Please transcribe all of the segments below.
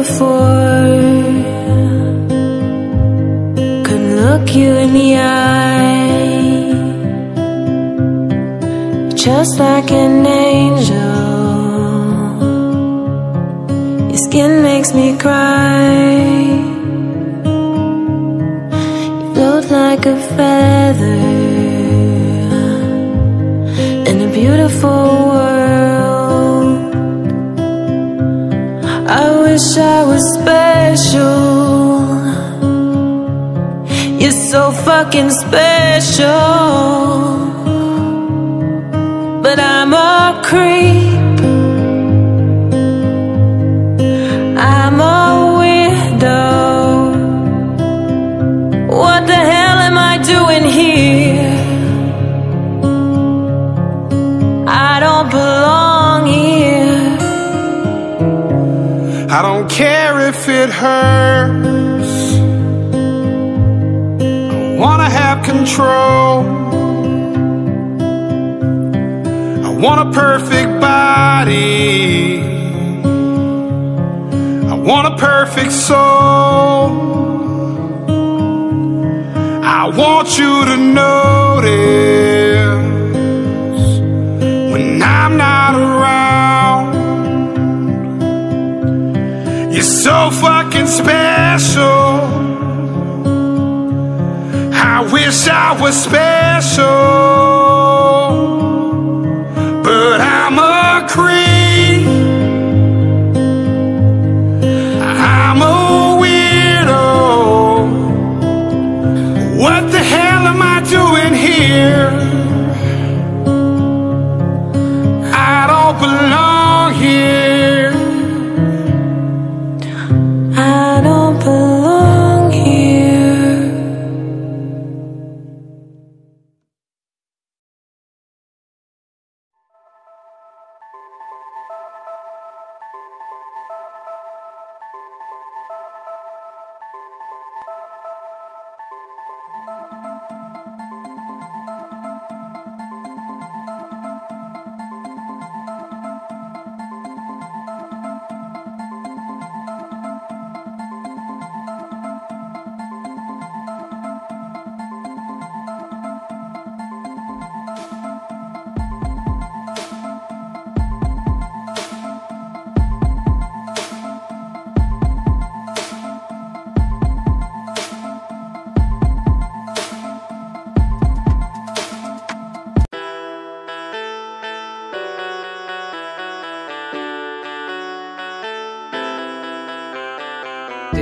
before. Couldn't look you in the eye, just like an angel. Your skin makes me cry. You float like a feather in a beautiful I was special. You're so fucking special. But I'm a creep. I don't care if it hurts. I wanna have control. I want a perfect body. I want a perfect soul. I want you to notice when I'm not around. So fucking special. I wish I was special,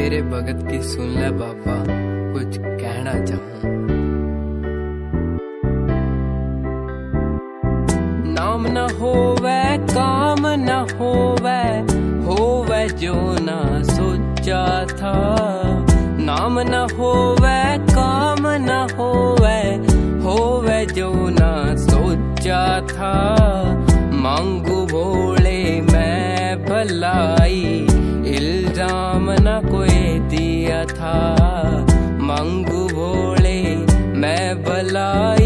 तेरे भगत की सुन ले बाबा, कुछ कहना चाहूँ। नाम न होवे, काम न होवे होवे जो ना सोचा था। नाम न होवे, काम न होवे होवे जो ना सोचा था। मांगू भोले मैं भलाई था। मंगू भोले मैं बलाई